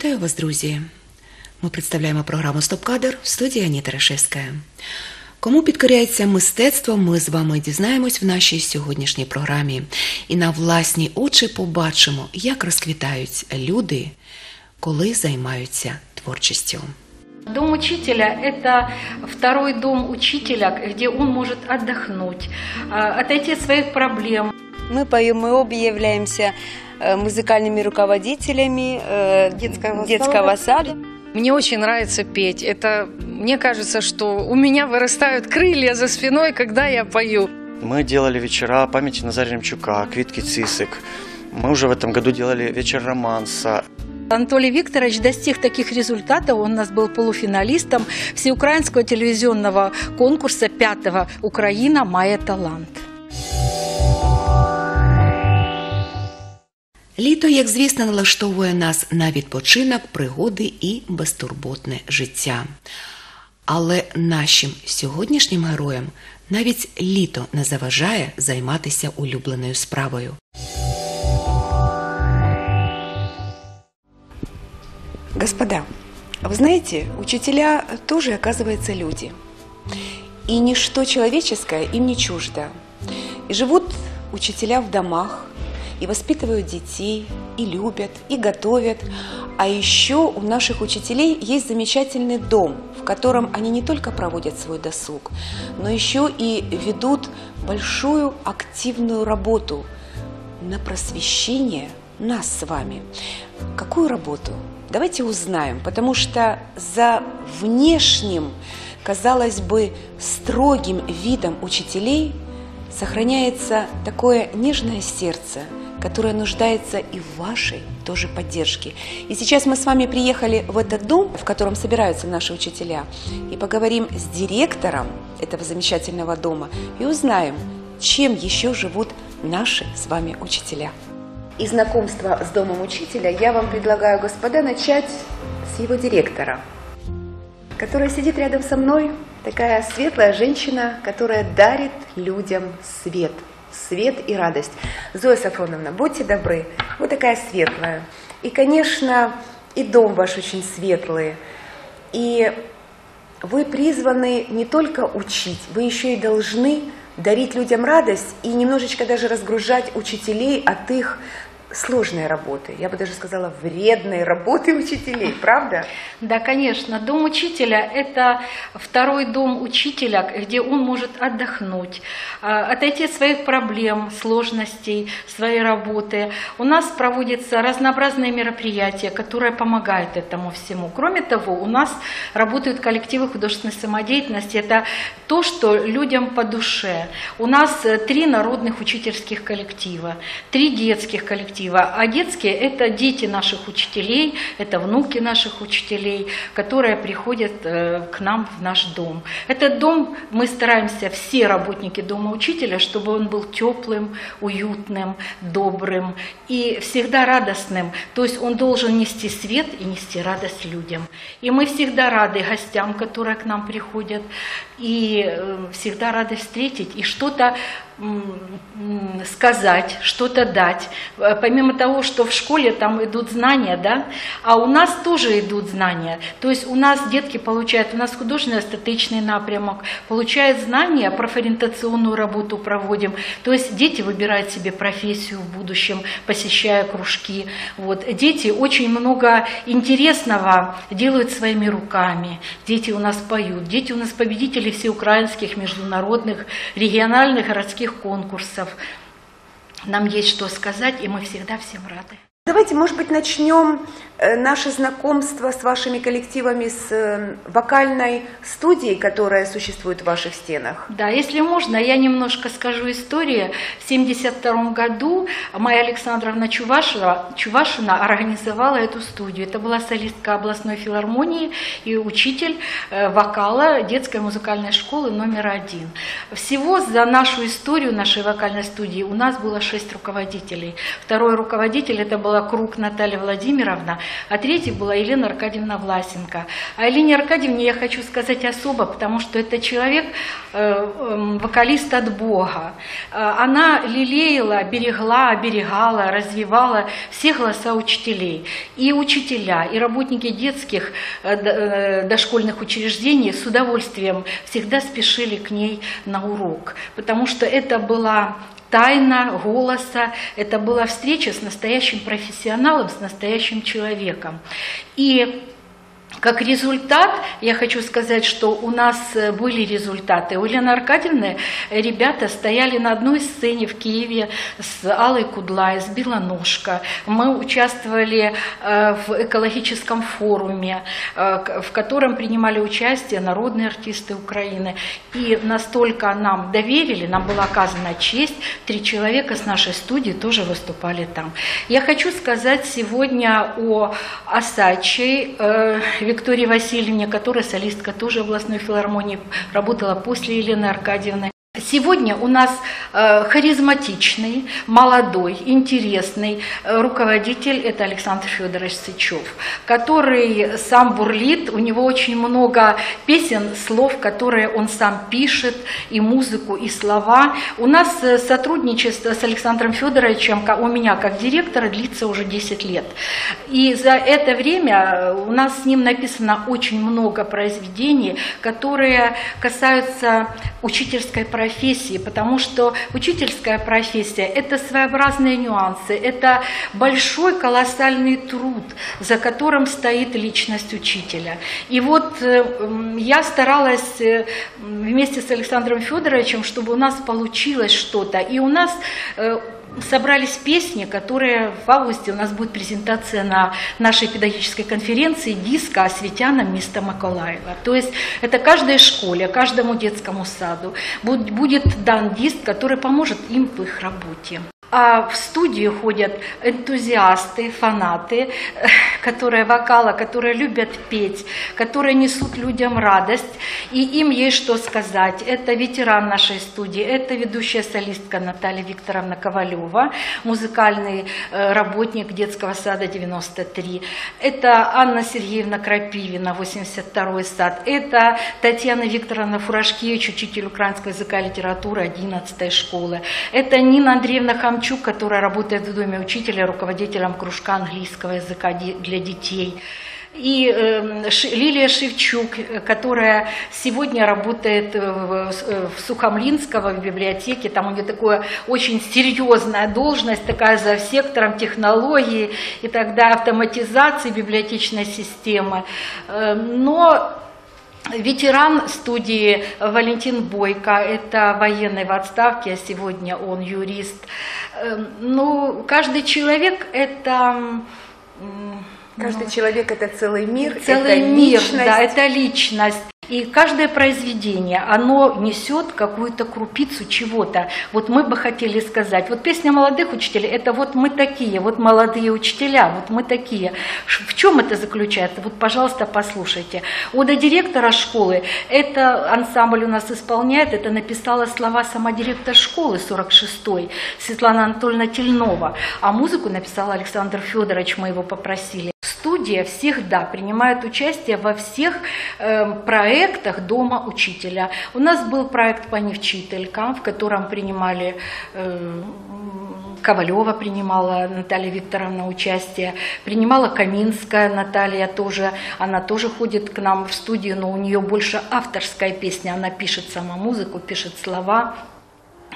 Вітаю вас, друзі! Ми представляємо програму Стоп-кадр в студії Аніта Рашевська. Кому підкоряється мистецтво, ми з вами дізнаємось в нашій сьогоднішній програмі і на власні очі побачимо, як розквітають люди, коли займаються творчістю. Дом учителя – это второй дом учителя, где он может отдохнуть, отойти от своих проблем. Мы поем, мы обе являемся э, музыкальными руководителями э, Детского детского сада. Мне очень нравится петь. Это, мне кажется, что у меня вырастают крылья за спиной, когда я пою. Мы делали вечера памяти Назария Ремчука, Квитки Цисик. Мы уже в этом году делали вечер романса. Анатолий Викторович достиг таких результатов. Он у нас был полуфиналистом всеукраинского телевизионного конкурса пятого «Украина. Мая талант». Літо, як звісно, налаштовує нас на відпочинок, пригоди і безтурботне життя. Але нашим сьогоднішнім героям навіть літо не заважає займатися улюбленою справою. Господа, вы знаете, учителя тоже, оказывается, люди. И ничто человеческое им не чуждо. И живут учителя в домах, и воспитывают детей, и любят, и готовят. А еще у наших учителей есть замечательный дом, в котором они не только проводят свой досуг, но еще и ведут большую активную работу на просвещение нас с вами. Какую работу? Давайте узнаем, потому что за внешним, казалось бы, строгим видом учителей сохраняется такое нежное сердце, которое нуждается и в вашей тоже поддержке. И сейчас мы с вами приехали в этот дом, в котором собираются наши учителя, и поговорим с директором этого замечательного дома и узнаем, чем еще живут наши с вами учителя. И знакомство с домом учителя я вам предлагаю, господа, начать с его директора, которая сидит рядом со мной, такая светлая женщина, которая дарит людям свет, свет и радость. Зоя Сафроновна, будьте добры, вы такая светлая. И, конечно, и дом ваш очень светлый, и вы призваны не только учить, вы еще и должны дарить людям радость и немножечко даже разгружать учителей от их сложной работы, я бы даже сказала, вредной работы учителей, правда? Да, конечно. Дом учителя – это второй дом учителя, где он может отдохнуть, а, отойти от своих проблем, сложностей, своей работы. У нас проводятся разнообразные мероприятия, которые помогают этому всему. Кроме того, у нас работают коллективы художественной самодеятельности. Это то, что людям по душе. У нас э, три народных учительских коллектива, три детских коллектива, коллектива. А детские – это дети наших учителей, это внуки наших учителей, которые приходят э, к нам в наш дом. Этот дом мы стараемся, все работники дома учителя, чтобы он был теплым, уютным, добрым и всегда радостным. То есть он должен нести свет и нести радость людям. И мы всегда рады гостям, которые к нам приходят, и э, всегда рады встретить и что-то сказать, что-то дать. Э, помимо того, что в школе там идут знания, да, а у нас тоже идут знания. То есть у нас детки получают, у нас художественно-эстетичный напрямок, получают знания, профориентационную работу проводим. То есть дети выбирают себе профессию в будущем, посещая кружки. Вот. Дети очень много интересного делают своими руками. Дети у нас поют. Дети у нас победители всеукраинских, международных, региональных, городских конкурсов. Нам есть что сказать, и мы всегда всем рады. Давайте, может быть, начнем наше знакомство с вашими коллективами, с э, вокальной студией, которая существует в ваших стенах. Да, если можно, я немножко скажу историю. В 1972 году Майя Александровна Чувашина, Чувашина организовала эту студию. Это была солистка областной филармонии и учитель э, вокала детской музыкальной школы номер один. Всего за нашу историю нашей вокальной студии у нас было шесть руководителей. Второй руководитель это была Круг Наталья Владимировна, а третьей была Елена Аркадьевна Власенко. А Елене Аркадьевне я хочу сказать особо, потому что это человек, вокалист от Бога. Она лелеяла, берегла, оберегала, развивала все голоса учителей. И учителя, и работники детских дошкольных учреждений с удовольствием всегда спешили к ней на урок, потому что это была тайна голоса, это была встреча с настоящим профессионалом, с настоящим человеком. И как результат, я хочу сказать, что у нас э, были результаты. У Елены Аркадьевны ребята стояли на одной сцене в Киеве с Аллой Кудлай, с Белоножка. Мы участвовали э, в экологическом форуме, э, в котором принимали участие народные артисты Украины. И настолько нам доверили, нам была оказана честь, три человека с нашей студии тоже выступали там. Я хочу сказать сегодня о Асачей, Виктории Васильевне, которая солистка тоже областной филармонии, работала после Елены Аркадьевны. Сегодня у нас э, харизматичный, молодой, интересный э, руководитель, это Александр Федорович Сычев, который сам бурлит, у него очень много песен, слов, которые он сам пишет, и музыку, и слова. У нас э, сотрудничество с Александром Федоровичем, у меня как директора, длится уже 10 лет. И за это время у нас с ним написано очень много произведений, которые касаются учительской профессии, профессии, потому что учительская профессия – это своеобразные нюансы, это большой колоссальный труд, за которым стоит личность учителя. И вот э, я старалась э, вместе с Александром Федоровичем, чтобы у нас получилось что-то. И у нас э, собрались песни, которые в августе у нас будет презентация на нашей педагогической конференции диска «Осветяна Миста Маколаева». То есть это каждой школе, каждому детскому саду будет дан диск, который поможет им в их работе. А в студию ходят энтузиасты, фанаты, которые вокала, которые любят петь, которые несут людям радость, и им есть что сказать. Это ветеран нашей студии, это ведущая солистка Наталья Викторовна Ковалева, музыкальный э, работник детского сада 93. Это Анна Сергеевна Крапивина, 82 сад. Это Татьяна Викторовна Фурашкевич, учитель украинского языка и литературы 11 школы. Это Нина Андреевна Хам Адамчук, которая работает в доме учителя, руководителем кружка английского языка для детей. И э, Лилия Шевчук, которая сегодня работает в, в Сухомлинского в библиотеке, там у нее такая очень серьезная должность, такая за сектором технологии и тогда автоматизации библиотечной системы. Э, но Ветеран студии Валентин Бойко, это военный в отставке, а сегодня он юрист. Эм, ну, каждый человек это... Каждый ну, человек это целый мир, целый это мир, личность. да, это личность. И каждое произведение, оно несет какую-то крупицу чего-то. Вот мы бы хотели сказать, вот песня молодых учителей, это вот мы такие, вот молодые учителя, вот мы такие. В чем это заключается? Вот, пожалуйста, послушайте. Ода директора школы, это ансамбль у нас исполняет, это написала слова сама директор школы 46-й, Светлана Анатольевна Тельнова, а музыку написал Александр Федорович, мы его попросили. Студия всегда принимает участие во всех э, проектах Дома учителя. У нас был проект «Паневчителька», в котором принимали э, Ковалева принимала Наталья Викторовна участие, принимала Каминская Наталья тоже, она тоже ходит к нам в студию, но у нее больше авторская песня, она пишет сама музыку, пишет слова,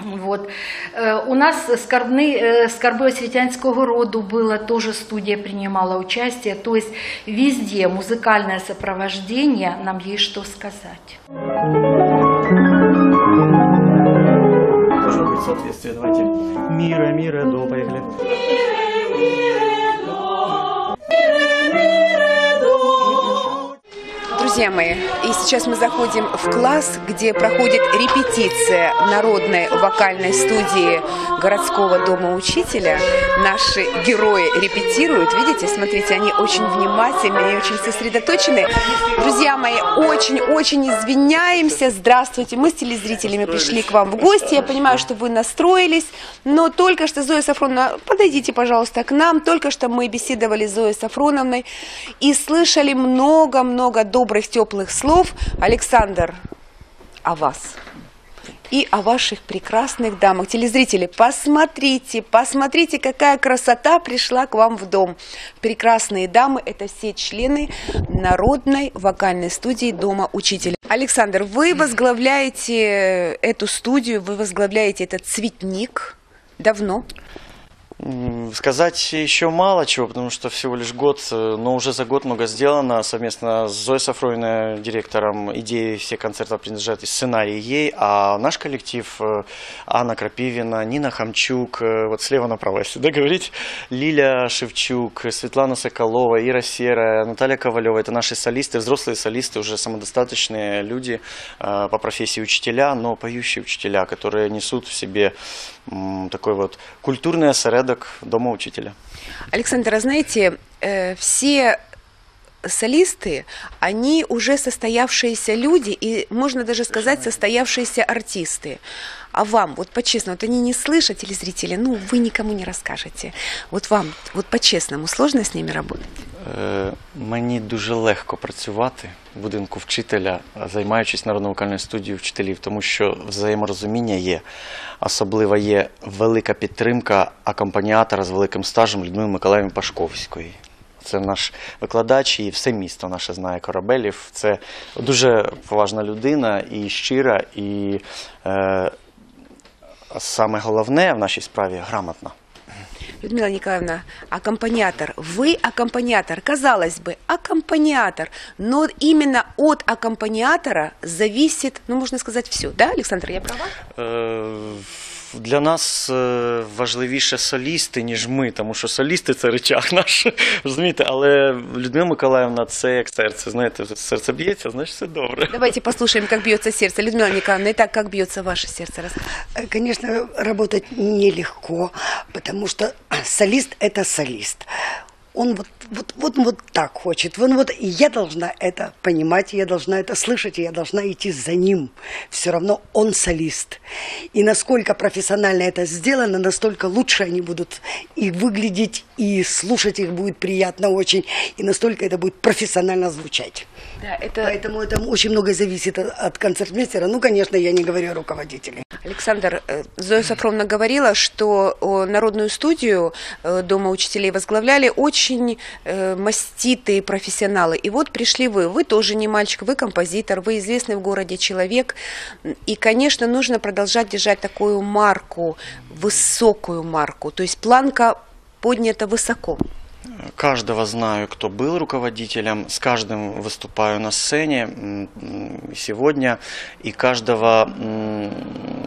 вот. Э, у нас скорбны, э, скорбы осветянского роду было, тоже студия принимала участие. То есть везде музыкальное сопровождение, нам есть что сказать. Должно быть соответствие. Давайте. Мира, мира, до, поехали. Друзья мои, и сейчас мы заходим в класс, где проходит репетиция народной вокальной студии городского дома учителя. Наши герои репетируют, видите, смотрите, они очень внимательны и очень сосредоточены. Друзья мои, очень-очень извиняемся. Здравствуйте, мы с телезрителями пришли к вам в гости. Я понимаю, что вы настроились, но только что, Зоя Сафроновна, подойдите, пожалуйста, к нам. Только что мы беседовали с Зоей Сафроновной и слышали много-много добрых, теплых слов. Александр, о вас и о ваших прекрасных дамах. Телезрители, посмотрите, посмотрите, какая красота пришла к вам в дом. Прекрасные дамы – это все члены Народной вокальной студии Дома Учителя. Александр, вы возглавляете эту студию, вы возглавляете этот цветник давно? Сказать еще мало чего, потому что всего лишь год, э, но уже за год много сделано. Совместно с Зоей Сафрониной, директором, идеи все концерта принадлежат и сценарий ей, а наш коллектив э, Анна Крапивина, Нина Хамчук, э, вот слева направо, если да, говорить, Лиля Шевчук, Светлана Соколова, Ира Серая, Наталья Ковалева, это наши солисты, взрослые солисты, уже самодостаточные люди по профессии учителя, но поющие учителя, которые несут в себе такой вот культурный осередок Дома учителя. Александр, а знаете, э, все солисты, они уже состоявшиеся люди и, можно даже сказать, состоявшиеся артисты. А вам, вот по-честному, вот они не слышат, телезрители, ну, вы никому не расскажете. Вот вам, вот по-чесному, сложно с ними работать? Е, Мені дуже легко працювати в будинку вчителя, займаючись народно-вокальною студією вчителів, тому що взаєморозуміння є. Особливо є велика підтримка акомпаніатора з великим стажем Людмили Миколаївни Пашковської. Це наш викладач і все місто наше знає корабелів. Це дуже поважна людина і щира, і е, саме головне в нашій справі грамотна. Людмила Николаевна, аккомпаниатор. Вы аккомпаниатор. Казалось бы, аккомпаниатор. Но именно от аккомпаниатора зависит, ну, можно сказать, все. Да, Александр, я права? Е, Для нас е, важливіше солісти, ніж ми, тому що солісти це речах наш, розумієте, але Людмила Миколаївна це як серце. Знаєте, серце б'ється, значить все добре. Давайте послушаем, как бьется сердце. Людмила Николаевна, итак, как бьется ваше сердце? Расскажите. Э, Конечно, работать нелегко, потому что солист – это солист. Он вот, вот, вот, вот так хочет. Он вот, и я должна это понимать, я должна это слышать, и я должна идти за ним. Все равно он солист. И насколько профессионально это сделано, настолько лучше они будут и выглядеть, и слушать их будет приятно очень, и настолько это будет профессионально звучать. Да, это Поэтому это очень многое зависит от, концертмейстера. Ну, конечно, я не говорю о руководителе. Александр, э, Зоя Сафроновна говорила, что народную студию э, Дома учителей возглавляли очень э, маститые профессионалы. И вот пришли вы. Вы тоже не мальчик, вы композитор, вы известный в городе человек. И, конечно, нужно продолжать держать такую марку, высокую марку. То есть планка поднята высоко. Каждого знаю, кто был руководителем, с каждым выступаю на сцене сегодня, и каждого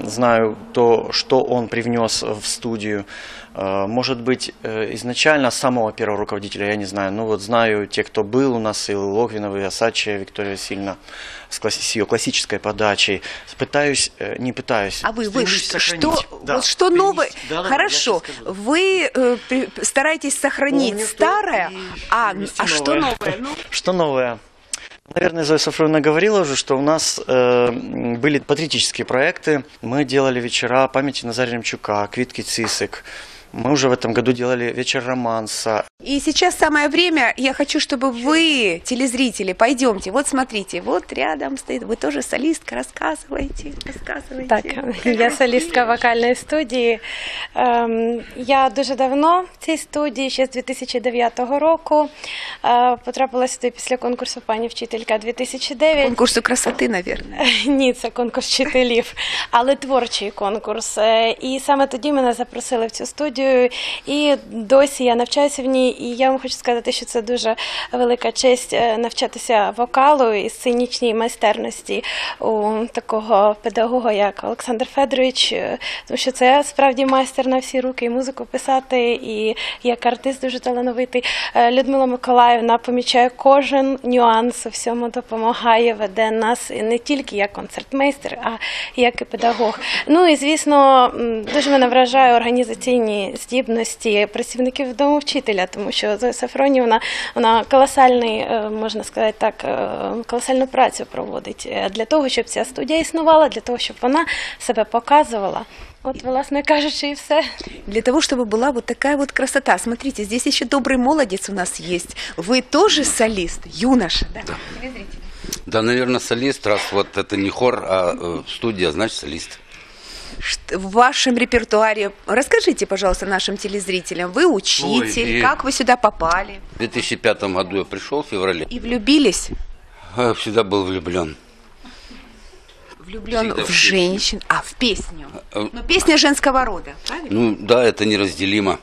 знаю то, что он привнес в студию. Э, Может быть, э, изначально самого первого руководителя, я не знаю, ну вот знаю те, кто был у нас, и Логвинова, и Осадчая Виктория Сильна, с, класс- с ее классической подачей. Пытаюсь, э, не пытаюсь. А вы, вы что, сохранить. Да, вот что стремлюсь. новое? Да, Хорошо, вы э, стараетесь сохранить то старое, и а, а что новое. новое? Ну, Что новое? Наверное, Зоя Сафроновна говорила уже, что у нас э, были патриотические проекты. Мы делали вечера памяти Назария Ремчука, Квитки Цисик. Мы уже в этом году делали вечер романса. И сейчас самое время, я хочу, чтобы вы, телезрители, пойдемте, вот смотрите, вот рядом стоит, вы тоже солистка, рассказывайте, рассказывайте. Так, я солістка вокальної студії. Ем, Я дуже давно в цій студії, ще з 2009 року. Е, Потрапила сюди після конкурсу пані вчителька 2009. Конкурсу красоты, наверное. Ні, це конкурс вчителів, але творчий конкурс. Е, І саме тоді мене запросили в цю студію. Студією, і досі я навчаюся в ній. І я вам хочу сказати, що це дуже велика честь е, навчатися вокалу і сценічній майстерності у такого педагога, як Олександр Федорович, е, тому що це справді майстер на всі руки, і музику писати, і як артист дуже талановитий. Е, Людмила Миколаївна помічає кожен нюанс у всьому допомагає, веде нас не тільки як концертмейстер, а як і педагог. Ну і звісно, дуже мене вражає організаційні здібності працівників дому вчителя, тому що Зоя Сафронівна вона колосальний, е, можна сказати так, е, колосальну працю проводить е, для того, щоб ця студія існувала, для того, щоб вона себе показувала. От, власне кажучи, і все. Для того, чтобы была вот такая вот красота. Смотрите, здесь еще добрый молодец у нас есть. Вы тоже солист, юноша, да? Да, наверное, солист, раз вот это не хор, а э, студия, значит солист. В вашем репертуаре, расскажите, пожалуйста, нашим телезрителям, вы учитель, Ой, и- как вы сюда попали? В 2005 году я пришел в феврале, И влюбились? а, всегда был влюблен. Влюблен Всегда в в женщин, а, в песню. Э, Ну, песня женского рода, правильно? Ну да, это неразделимо.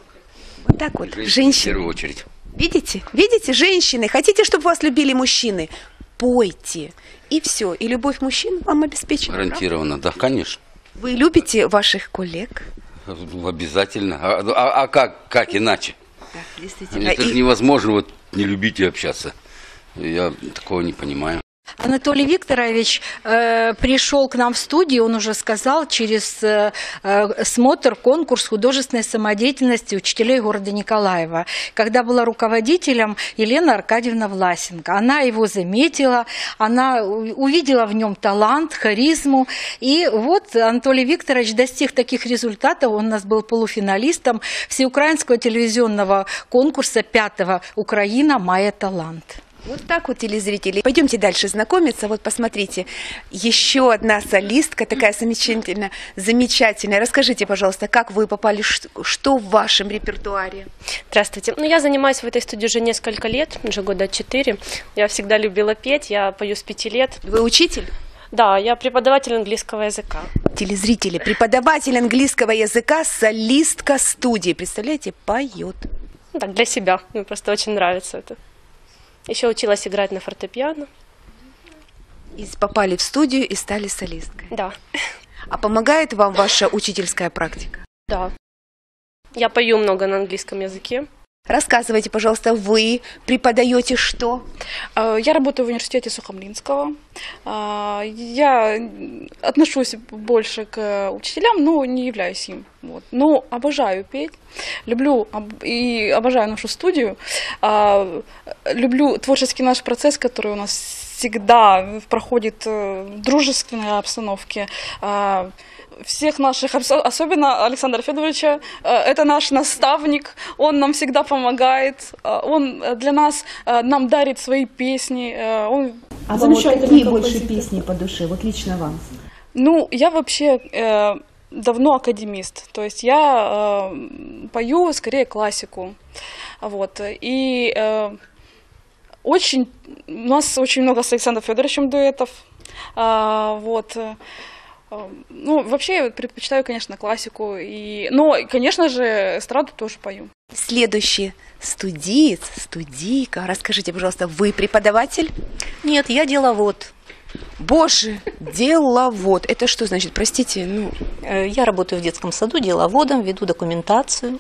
Вот так вот, В первую женщины. очередь. Видите? Видите, женщины, хотите, чтобы вас любили мужчины? Пойте. И все. И любовь мужчин вам обеспечена. правда? Гарантированно, да, конечно. Вы любите ваших коллег? Ну, Обязательно. А, а- а как, как иначе? Да, действительно. Это И- невозможно вот не любить и общаться. Я такого не понимаю. Анатолий Викторович э, пришел к нам в студию, он уже сказал, через э, э, смотр, конкурс художественной самодеятельности учителей города Николаева, когда была руководителем Елена Аркадьевна Власенко. Она его заметила, она увидела в нем талант, харизму. И вот Анатолий Викторович достиг таких результатов. Он у нас был полуфиналистом всеукраинского телевизионного конкурса пятого «Украина. Майя талант». Вот так вот, телезрители. Пойдемте дальше знакомиться. Вот посмотрите, еще одна солистка, такая замечательная, замечательная. Расскажите, пожалуйста, как вы попали, что в вашем репертуаре? Здравствуйте. Ну, я занимаюсь в этой студии уже несколько лет, уже года четыре. Я всегда любила петь, я пою с пяти лет. Вы учитель? Да, я преподаватель английского языка. Телезрители, преподаватель английского языка, солистка студии. Представляете, поет. Ну, так, для себя. Мне просто очень нравится это. Еще училась играть на фортепиано. И попали в студию и стали солисткой. Да, А помогает вам ваша учительская практика? да. Я пою много на английском языке. Рассказывайте, пожалуйста, вы преподаете что? Э, Я работаю в университете Сухомлинского. А, Я отношусь больше к учителям, но не являюсь им. Вот. Но обожаю петь, люблю и обожаю нашу студию. А, Люблю творческий наш процесс, который у нас всегда проходит э, в дружественной обстановке. Всех наших, особенно Александра Федоровича, э, это наш наставник, он нам всегда помогает, э, он э, для нас, нам дарит свои песни, он А вам вот какие больше композитор. песни по душе, вот лично вам? Ну, я вообще э, давно академист, то есть я э, пою скорее классику, вот, и э, очень, у нас очень много с Александром Федоровичем дуэтов, вот, э, э, ну, вообще я предпочитаю, конечно, классику, и, но, конечно же, эстраду тоже пою. Следующий студиец, студийка. Расскажите, пожалуйста, вы преподаватель? Нет, я деловод. Боже, деловод. Это что значит? Простите, ну... Э, Я работаю в детском саду деловодом, веду документацию.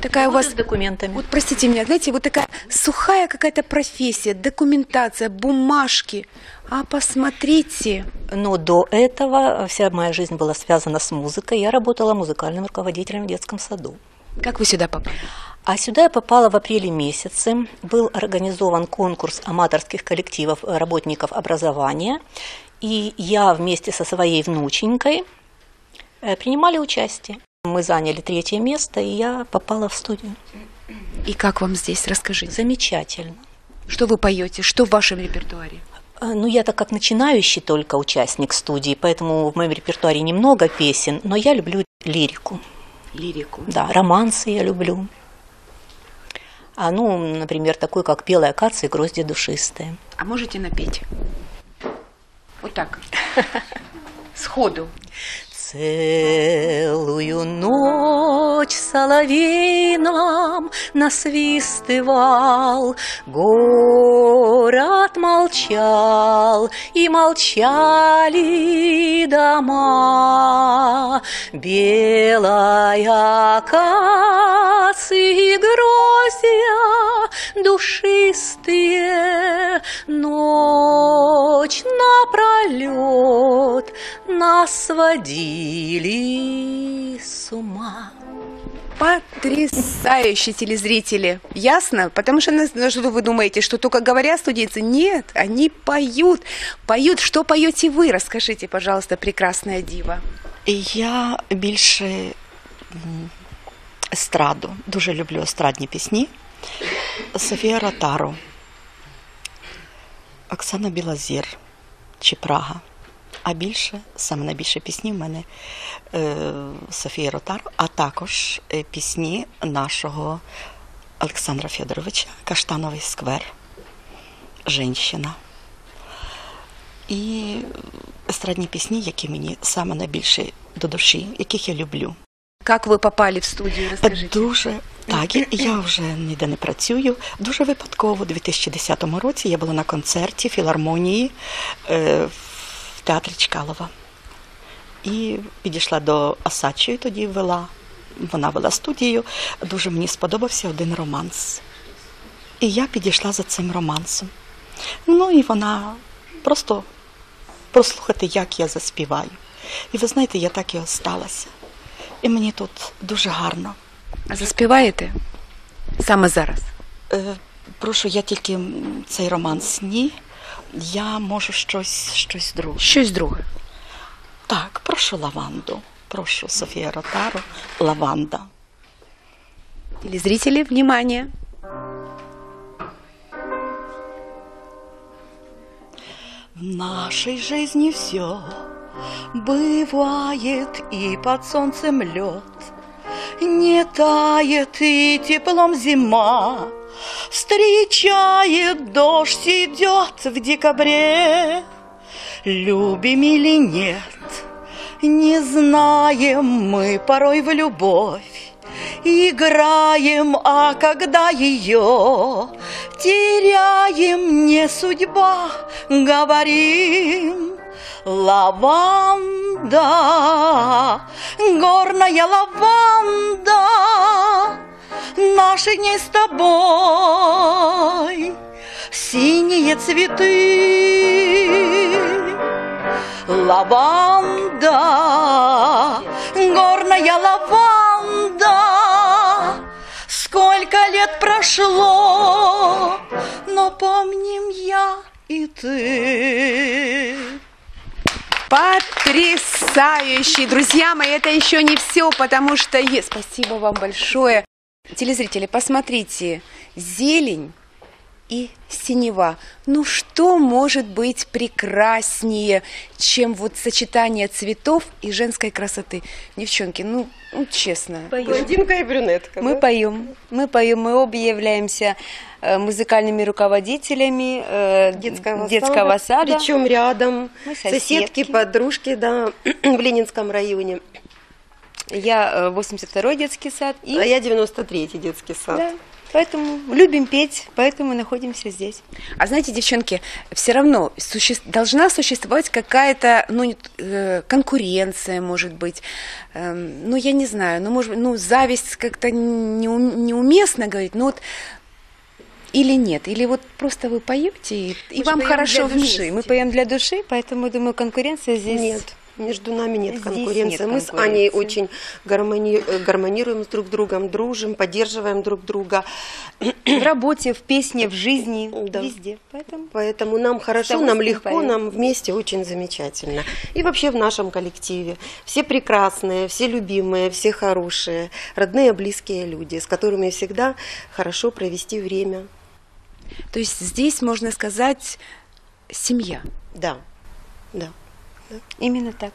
Такая у вас... с документами. Вот простите меня, знаете, вот такая сухая какая-то профессия, документация, бумажки. А посмотрите. Но до этого вся моя жизнь была связана с музыкой. Я работала музыкальным руководителем в детском саду. Как вы сюда попали? А сюда я попала в апреле месяце. Был организован конкурс аматорских коллективов работников образования. И я вместе со своей внученькой э, принимали участие. Мы заняли третье место, и я попала в студию. И как вам здесь? Расскажите. Замечательно. Что вы поете? Что в вашем репертуаре? Э, Ну, я так как начинающий только участник студии, поэтому в моем репертуаре немного песен, но я люблю лирику. Лирику. Да, романсы я люблю. А, ну, например, такой, как «Белая акация и грозди душистые». А можете напеть? Вот так. Сходу. Целую ночь соловей нам насвистывал, город молчал, и молчали дома. Белая акации грозья душистые, ночь напролет нас сводили с ума. Потрясающие телезрители. Ясно? Потому что, ну, что вы думаете, что только говорят студийцы? Нет, они поют. Поют. Что поете вы? Расскажите, пожалуйста, прекрасная дива. Я більше м, естраду. Дуже люблю естрадні пісні. Софія Ротару, Оксана Білозір чи Прага. А більше, саме найбільше пісні в мене е, Софія Ротару, а також е, пісні нашого Олександра Федоровича Каштановий сквер. Женщина. І естрадні пісні, які мені саме найбільше до душі, яких я люблю. Как вы попали в студию? Расскажите. Дуже так, я, вже ніде не працюю. Дуже випадково, у 2010 році я була на концерті філармонії е, в театрі Чкалова. І підійшла до Асачої, тоді вела. Вона вела студію. Дуже мені сподобався один романс. І я підійшла за цим романсом. Ну і вона просто прослухати, як я заспіваю. І ви знаєте, я так і осталася. І мені тут дуже гарно. А заспіваєте? Саме зараз. Е, прошу, я тільки цей романс ні. Я можу щось, щось друге. Щось друге. Так, прошу лаванду. Прошу Софія Ротару, лаванда. Телезрители, внимание. В нашей жизни все бывает, и под солнцем лед. Не тает и теплом зима, Встречает дождь, идет в декабре. Любим или нет, не знаем мы порой в любовь. Играем, а когда ее теряем, не судьба, говорим. Лаванда, горная лаванда, наши дни с тобой, цветы. Лаванда, горная лаванда, сколько лет прошло, но помним я и ты. Потрясающий! Друзья мои, это еще не все, потому что... Спасибо вам большое. Телезрители, посмотрите. Зелень и синева. Ну что может быть прекраснее, чем вот сочетание цветов и женской красоты? Девчонки, ну, ну честно. Блондинка и брюнетка. Мы да? поем. Мы поем, мы обе являемся э, музыкальными руководителями э, детского, детского сада. Причем рядом. Мы соседки, соседки. подружки, да, в Ленинском районе. Я 82-й детский сад. И... А я 93-й детский сад. Да, поэтому любим петь, поэтому находимся здесь. А знаете, девчонки, все равно суще- должна существовать какая-то, ну, э, конкуренция, может быть, Эм, ну, я не знаю, ну, может быть, ну, зависть как-то неум- неуместно говорить, но вот или нет, или вот просто вы поете и, и Мы вам хорошо души. вместе. Мы поем для души, поэтому, думаю, конкуренция здесь... Нет, между нами нет Здесь конкуренции. нет Мы с конкуренции. Аней очень гармони- гармонируем с друг другом, дружим, поддерживаем друг друга. В работе, в песне, в жизни, Да. везде. Поэтому Поэтому нам хорошо, нам легко, поем. нам вместе очень замечательно. И вообще в нашем коллективе. Все прекрасные, все любимые, все хорошие, родные, близкие люди, с которыми всегда хорошо провести время. То есть здесь, можно сказать, семья. Да, да. Именно так.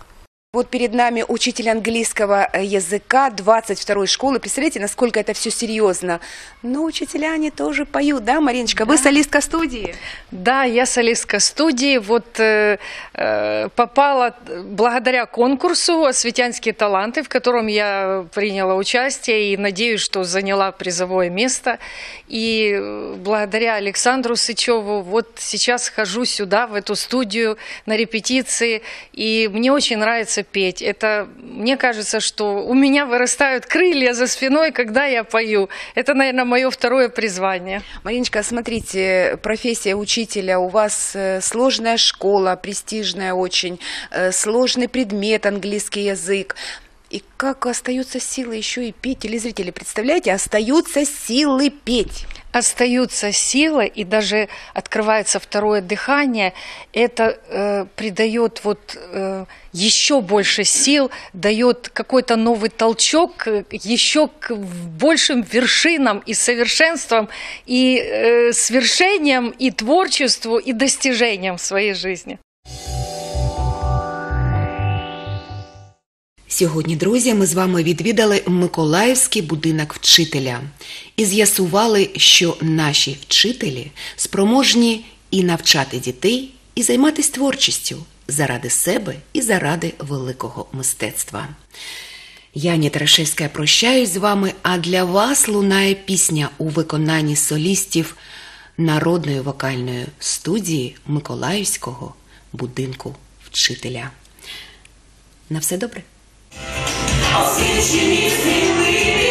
Вот перед нами учитель английского э, языка 22 школы. Представляете, насколько это все серьезно. Но учителя, они тоже поют, да, Мариночка? Вы солистка студии? Да, я солистка студии. Вот э, э, попала благодаря конкурсу «Осветянские таланты», в котором я приняла участие и надеюсь, что заняла призовое место. И э, благодаря Александру Сычеву вот сейчас хожу сюда, в эту студию на репетиции. И мне очень нравится петь. Это, мне кажется, что у меня вырастают крылья за спиной, когда я пою. Это, наверное, мое второе призвание. Мариночка, смотрите, профессия учителя, у вас э, сложная школа, престижная очень, э, сложный предмет английский язык. И как остаются силы еще и петь? Телезрители, представляете, остаются силы петь остаются силы и даже открывается второе дыхание, это э, придает вот э, еще больше сил, дает какой-то новый толчок э, еще к большим вершинам и совершенствам, и э, свершениям, и творчеству, и достижениям в своей жизни. Сьогодні, друзі, ми з вами відвідали Миколаївський будинок вчителя і з'ясували, що наші вчителі спроможні і навчати дітей, і займатися творчістю заради себе і заради великого мистецтва. Я, Нітрашевська, прощаюсь з вами, а для вас лунає пісня у виконанні солістів народної вокальної студії Миколаївського будинку вчителя. На все добре! Освічені сміливі